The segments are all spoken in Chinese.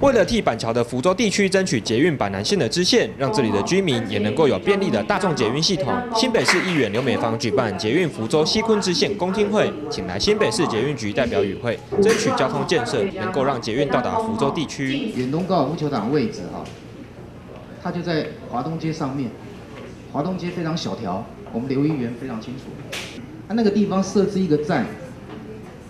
为了替板桥的福州地区争取捷运板南线的支线，让这里的居民也能够有便利的大众捷运系统，新北市议员刘美芳举办捷运福州西昆支线公听会，请来新北市捷运局代表与会，争取交通建设能够让捷运到达福州地区。远东高尔夫球场位置哈，它就在华东街上面，华东街非常小条，我们刘议员非常清楚。它那个地方设置一个站，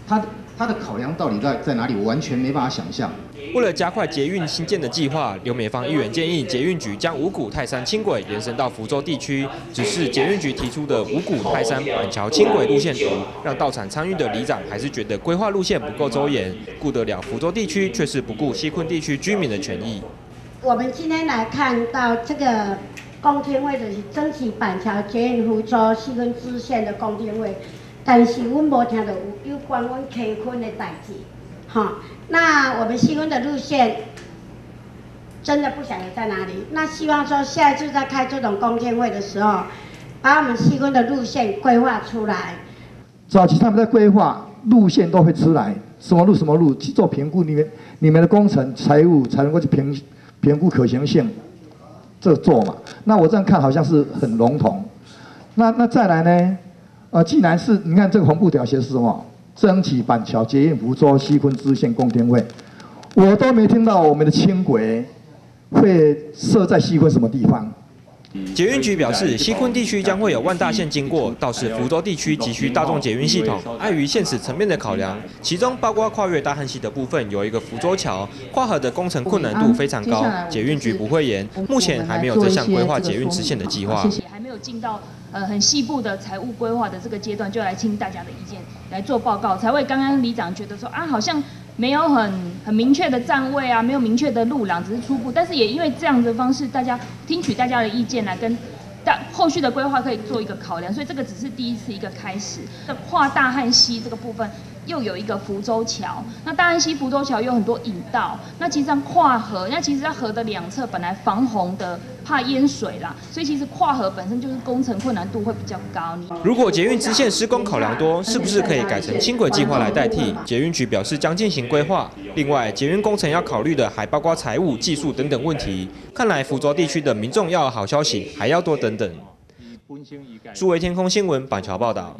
它的它的考量到底在在哪里？我完全没办法想象。为了加快捷运新建的计划，刘美芳议员建议捷运局将五股泰山轻轨延伸到福州地区。只是捷运局提出的五股泰山板桥轻轨路线图，让到场参与的里长还是觉得规划路线不够周延，顾得了福州地区，却是不顾西昆地区居民的权益。我们今天来看到这个公听会，就是争取板桥捷运福州西昆支线的公听会，但是阮无听到有有关阮溪昆的代志。好，那我们西昆的路线真的不晓得在哪里。那希望说下一次在开这种公听会的时候，把我们西昆的路线规划出来。早期他们在规划路线都会出来，什么路什么路去做评估，你们你们的工程财务才能够去评评估可行性，这做嘛。那我这样看好像是很笼统。那那再来呢？呃，既然是你看这个红布条写是什么？争取板桥捷运福州西昆支线公听会，我都没听到我们的轻轨会设在西昆什么地方。捷运局表示，西昆地区将会有万大线经过，倒是福州地区急需大众捷运系统。碍于现实层面的考量，其中包括跨越大汉溪的部分有一个福州桥，跨河的工程困难度非常高，捷运局不会延，目前还没有这项规划捷运支线的计划。还没有进到呃很细部的财务规划的这个阶段，就来听大家的意见来做报告，才会刚刚里长觉得说啊，好像没有很很明确的站位啊，没有明确的路廊，只是初步，但是也因为这样的方式，大家听取大家的意见来跟大后续的规划可以做一个考量，所以这个只是第一次一个开始。画大汉溪这个部分。又有一个福州桥，那大安溪福州桥有很多引道，那其实上跨河，那其实在河的两侧本来防洪的怕淹水啦，所以其实跨河本身就是工程困难度会比较高。如果捷运支线施工考量多，是不是可以改成轻轨计划来代替？捷运局表示将进行规划。另外，捷运工程要考虑的还包括财务、技术等等问题。看来福州地区的民众要好消息还要多等等。数位天空新闻板桥报道。